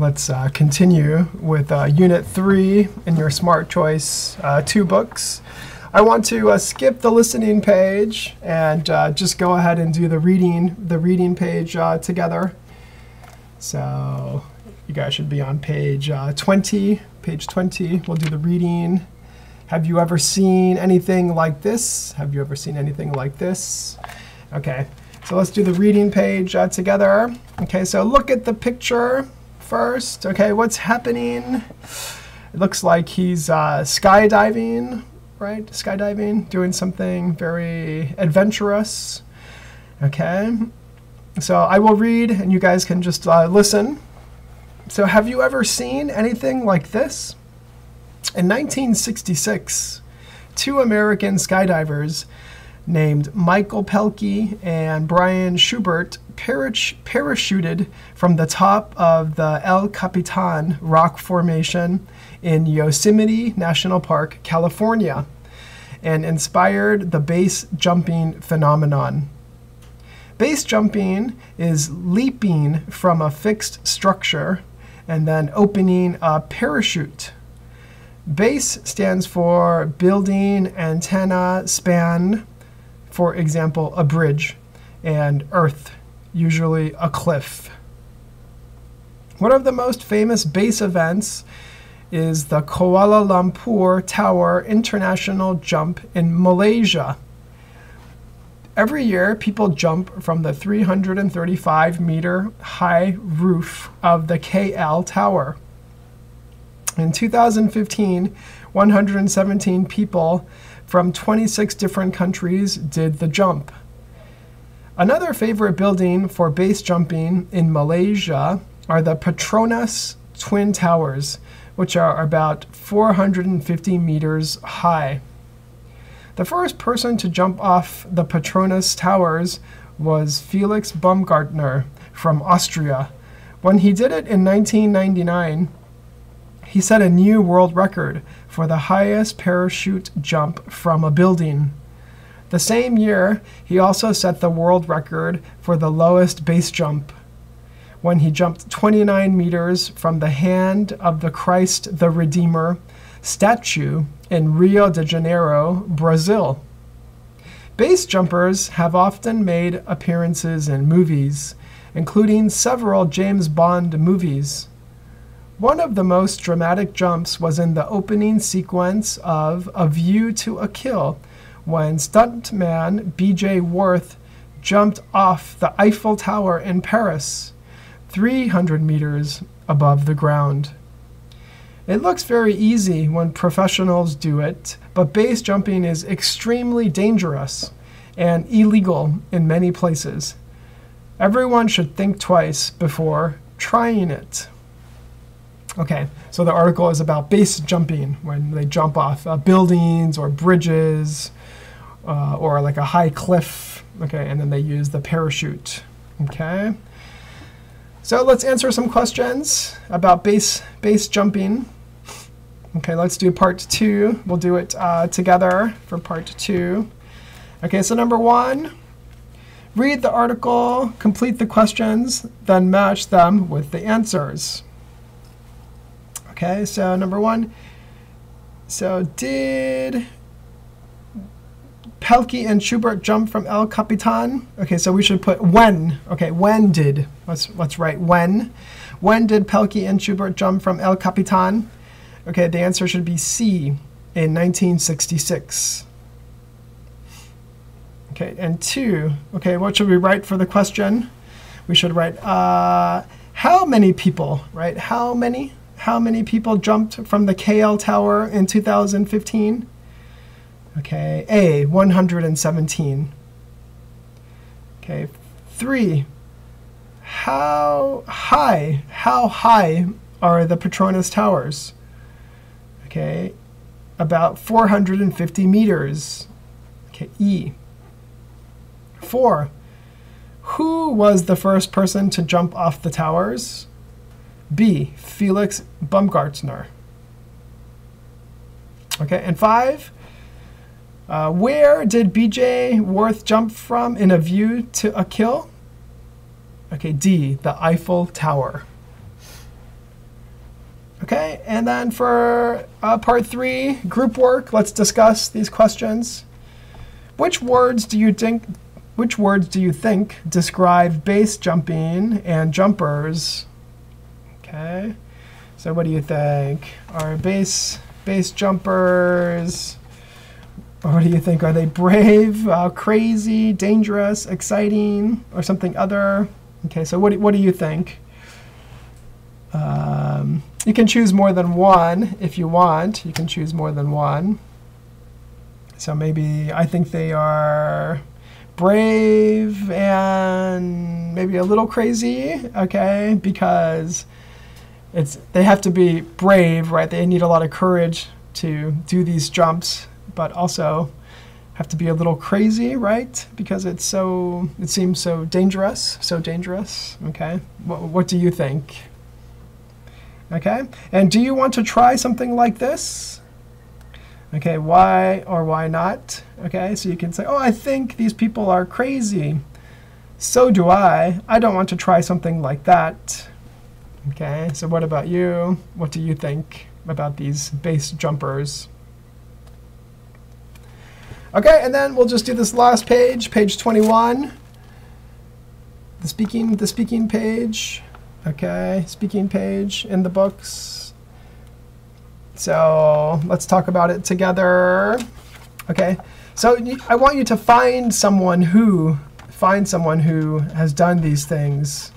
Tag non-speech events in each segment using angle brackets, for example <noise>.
let's uh, continue with uh, Unit 3 in your Smart Choice uh, 2 books. I want to uh, skip the listening page and uh, just go ahead and do the reading, the reading page uh, together. So you guys should be on page 20. Page 20, we'll do the reading. Have you ever seen anything like this? Have you ever seen anything like this? Okay, so let's do the reading page together. Okay, so look at the picture first. Okay, what's happening? It looks like he's uh, skydiving, right? Skydiving, doing something very adventurous. Okay, so I will read and you guys can just uh, listen. So, have you ever seen anything like this? In 1966, two American skydivers named Michael Pelkey and Brian Schubert parachuted from the top of the El Capitan rock formation in Yosemite National Park, California, and inspired the base jumping phenomenon. Base jumping is leaping from a fixed structure and then opening a parachute. Base stands for building, antenna, span, for example, a bridge, and earth, usually a cliff. One of the most famous base events is the Kuala Lumpur Tower International Jump in Malaysia. Every year, people jump from the 335 meter high roof of the KL Tower. In 2015, 117 people from 26 different countries did the jump. Another favorite building for base jumping in Malaysia are the Petronas Twin Towers, which are about 450 meters high. The first person to jump off the Petronas Towers was Felix Baumgartner from Austria. When he did it in 1999, he set a new world record for the highest parachute jump from a building. The same year, he also set the world record for the lowest base jump when he jumped 29 meters from the hand of the Christ the Redeemer statue in Rio de Janeiro, Brazil. Base jumpers have often made appearances in movies, including several James Bond movies. One of the most dramatic jumps was in the opening sequence of A View to a Kill, when stuntman BJ Worth jumped off the Eiffel Tower in Paris, 300 meters above the ground. It looks very easy when professionals do it, but base jumping is extremely dangerous and illegal in many places. Everyone should think twice before trying it. Okay, so the article is about base jumping when they jump off uh, buildings or bridges uh, or like a high cliff. Okay, and then they use the parachute. Okay. So let's answer some questions about base base jumping. Okay, let's do part two. We'll do it uh, together for part two. Okay, so number one, read the article, complete the questions, then match them with the answers. Okay, so number one. So did Pelkey and Schubert jump from El Capitan? Okay, so we should put when. Okay, when did, let's, let's write when. When did Pelkey and Schubert jump from El Capitan? Okay, the answer should be C in 1966. Okay, and two, okay, what should we write for the question? We should write, uh, how many people, right? How many? How many people jumped from the KL Tower in 2015? Okay, A, 117. Okay, three, how high, how high are the Petronas Towers? Okay, about 450 meters. Okay, E. Four, who was the first person to jump off the towers? B. Felix Baumgartner. Okay, and five, uh, where did BJ Worth jump from in a view to a kill? Okay, D, the Eiffel Tower. Okay, and then for uh, part three, group work, let's discuss these questions. Which words do you think which words do you think describe base jumping and jumpers? Okay. So what do you think? Are base base jumpers what do you think? Are they brave, uh, crazy, dangerous, exciting, or something other? Okay, so what do, what do you think? Um, you can choose more than one if you want. You can choose more than one. So maybe I think they are brave and maybe a little crazy, okay? Because it's they have to be brave, right? They need a lot of courage to do these jumps, but also have to be a little crazy, right? Because it's so it seems so dangerous, so dangerous, okay? What, what do you think? Okay? And do you want to try something like this? Okay, why or why not? Okay, so you can say, oh, I think these people are crazy. So do I. I don't want to try something like that. Okay, so what about you? What do you think about these base jumpers? Okay, and then we'll just do this last page, page 21. The speaking, the speaking page. Okay, speaking page in the books. So let's talk about it together. Okay, so I want you to find someone who, find someone who has done these things.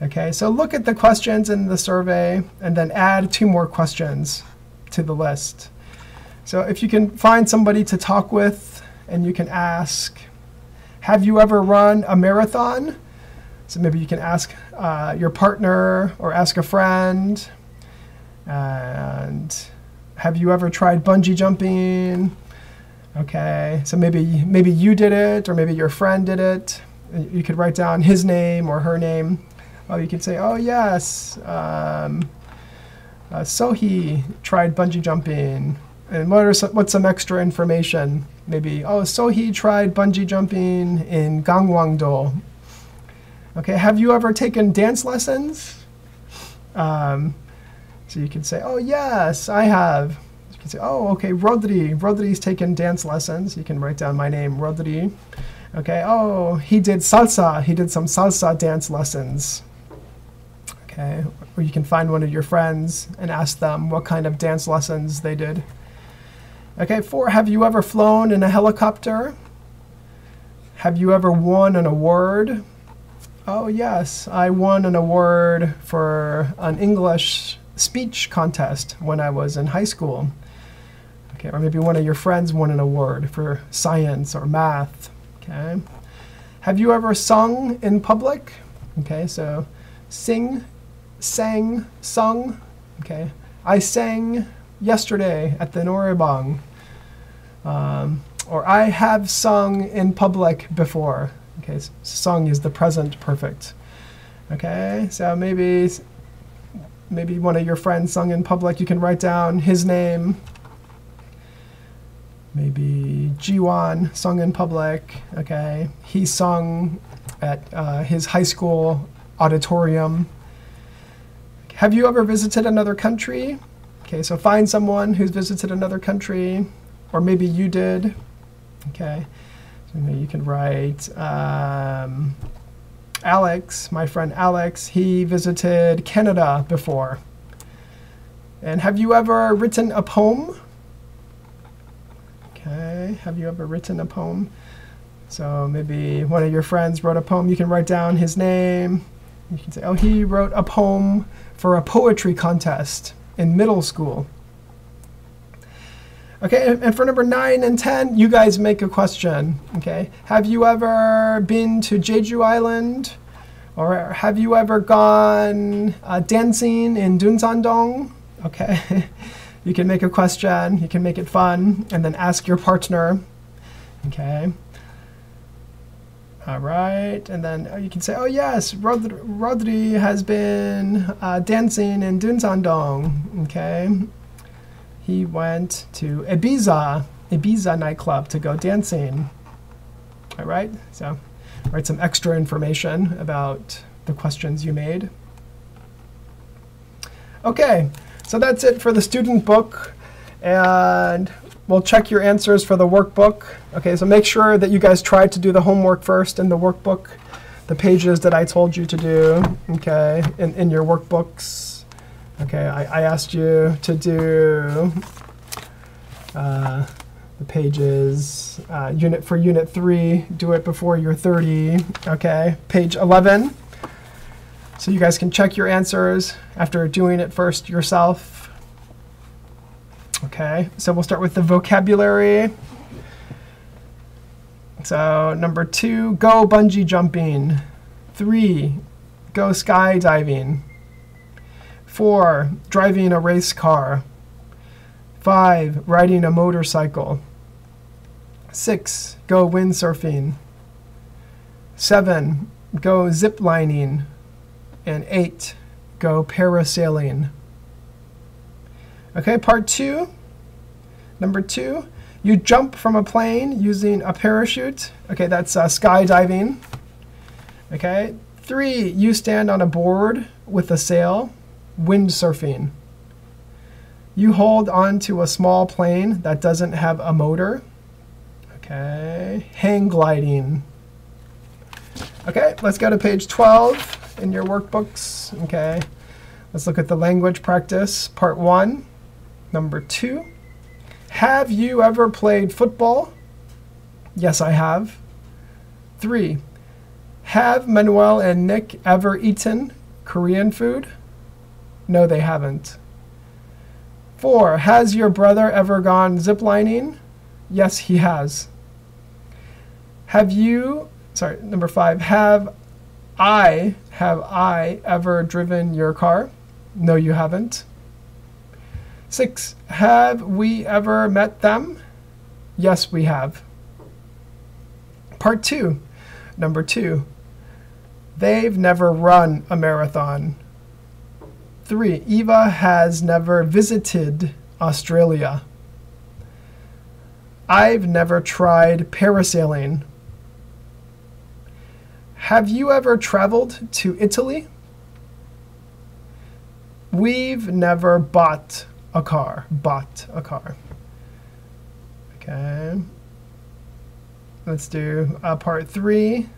Okay, so look at the questions in the survey and then add two more questions to the list. So if you can find somebody to talk with and you can ask, have you ever run a marathon? So maybe you can ask uh, your partner or ask a friend and have you ever tried bungee jumping? Okay, so maybe maybe you did it, or maybe your friend did it. You could write down his name or her name. Oh, you could say, oh yes, um, uh, tried bungee jumping. And what are some, what's some extra information? Maybe, oh, Sohee tried bungee jumping in Gangwon-do. Okay, have you ever taken dance lessons? Um, so you can say, oh, yes, I have. You can say, oh, okay, Rodri. Rodri's taken dance lessons. You can write down my name, Rodri. Okay, oh, he did salsa. He did some salsa dance lessons. Okay, or you can find one of your friends and ask them what kind of dance lessons they did. Okay, four, have you ever flown in a helicopter? Have you ever won an award? Oh, yes, I won an award for an English speech contest when I was in high school. Okay, or maybe one of your friends won an award for science or math. Okay. Have you ever sung in public? Okay, so sing, sang, sung. Okay. I sang yesterday at the Noraebang. Um, or I have sung in public before. Okay, so sung is the present perfect. Okay, so maybe maybe one of your friends sung in public, you can write down his name. Maybe Jiwan sung in public. Okay, he sung at uh, his high school auditorium. Have you ever visited another country? Okay, so find someone who's visited another country, or maybe you did. Okay, so maybe you can write um, Alex, my friend Alex, he visited Canada before. And have you ever written a poem? Okay, have you ever written a poem? So maybe one of your friends wrote a poem. You can write down his name. You can say, oh, he wrote a poem for a poetry contest in middle school. Okay, and for number nine and 10, you guys make a question. Okay, have you ever been to Jeju Island? Or have you ever gone uh, dancing in Dunsan-dong? Okay, <laughs> you can make a question, you can make it fun, and then ask your partner. Okay. All right, and then uh, you can say, oh yes, Rod Rodri has been uh, dancing in Dunsan-dong. Okay, he went to Ibiza, Ibiza nightclub to go dancing. All right, so write some extra information about the questions you made. Okay, So that's it for the student book. And we'll check your answers for the workbook. Okay, so make sure that you guys try to do the homework first in the workbook, the pages that I told you to do, okay, in, in your workbooks. Okay, I, I asked you to do uh, the pages uh, unit for unit 3, do it before you're 30, okay, page 11. So you guys can check your answers after doing it first yourself. Okay, so we'll start with the vocabulary. So number two, go bungee jumping. Three, go skydiving. Four, driving a race car. Five, riding a motorcycle. Six, go windsurfing. Seven, go zip lining and 8 go parasailing. Okay, part 2. Number 2, you jump from a plane using a parachute. Okay, that's uh, skydiving. Okay, 3, you stand on a board with a sail, windsurfing. You hold onto a small plane that doesn't have a motor. Okay, hang gliding. Okay, let's go to page 12 in your workbooks. Okay, let's look at the language practice, part one. Number two, have you ever played football? Yes, I have. Three, have Manuel and Nick ever eaten Korean food? No, they haven't. Four, has your brother ever gone ziplining? Yes, he has. Have you, sorry, number five, have I, have I ever driven your car? No, you haven't. Six, have we ever met them? Yes, we have. Part two, number two, they've never run a marathon. Three, Eva has never visited Australia. I've never tried parasailing. Have you ever traveled to Italy? We've never bought a car. Bought a car. Okay. Let's do uh, part three,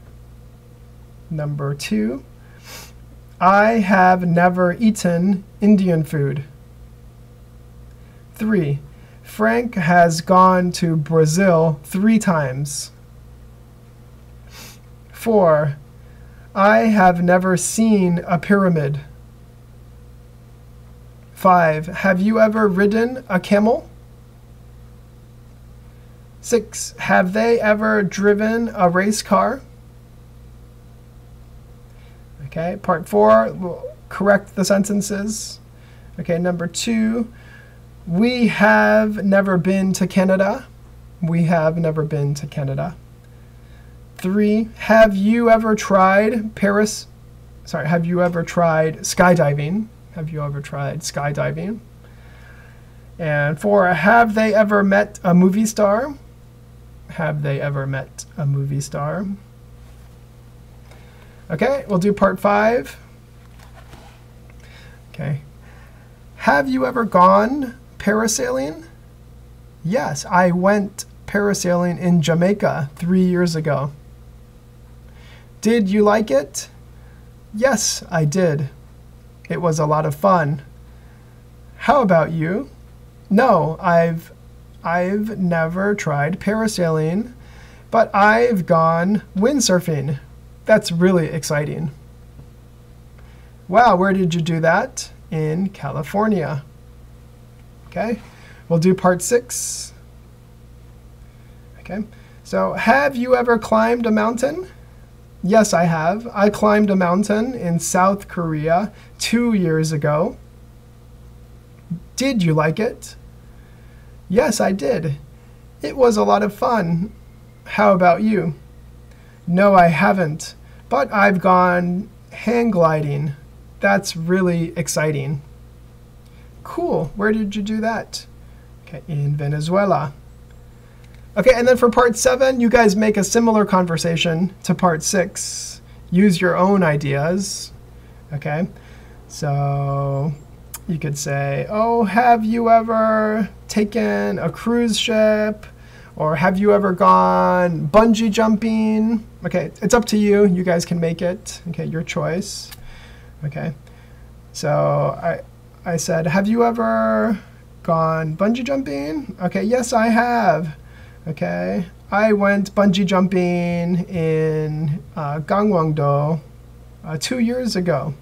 number two. I have never eaten Indian food. Three. Frank has gone to Brazil three times. Four. I have never seen a pyramid. 5. Have you ever ridden a camel? 6. Have they ever driven a race car? Okay, part 4, we'll correct the sentences. Okay, number 2, we have never been to Canada. We have never been to Canada. Three, have you ever tried Paris? Sorry, have you ever tried skydiving? Have you ever tried skydiving? And four, have they ever met a movie star? Have they ever met a movie star? Okay, we'll do part five. Okay. Have you ever gone parasailing? Yes, I went parasailing in Jamaica three years ago. Did you like it? Yes, I did. It was a lot of fun. How about you? No, I've I've never tried parasailing, but I've gone windsurfing. That's really exciting. Wow, where did you do that? In California. Okay, we'll do part six. Okay, so have you ever climbed a mountain? Yes, I have. I climbed a mountain in South Korea two years ago. Did you like it? Yes, I did. It was a lot of fun. How about you? No, I haven't, but I've gone hang gliding. That's really exciting. Cool. Where did you do that? Okay, in Venezuela. Okay, and then for part seven, you guys make a similar conversation to part six. Use your own ideas. Okay, so you could say, oh, have you ever taken a cruise ship? Or have you ever gone bungee jumping? Okay, it's up to you. You guys can make it. Okay, your choice. Okay, so I, I said, have you ever gone bungee jumping? Okay, yes, I have. Okay, I went bungee jumping in uh, Gangwon-do uh, two years ago.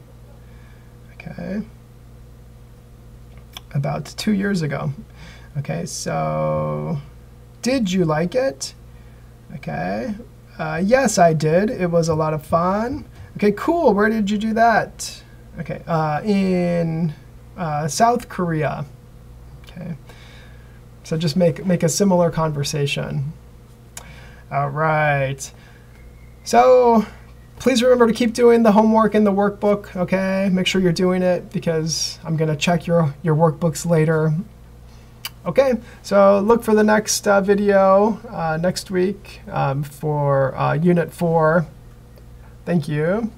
Okay, about two years ago. Okay, so did you like it? Okay, uh, yes, I did. It was a lot of fun. Okay, cool. Where did you do that? Okay, uh, in uh, South Korea. Okay, so just make make a similar conversation. All right. So please remember to keep doing the homework in the workbook. Okay, make sure you're doing it because I'm gonna check your your workbooks later. Okay, so look for the next uh, video uh, next week um, for uh, Unit 4. Thank you.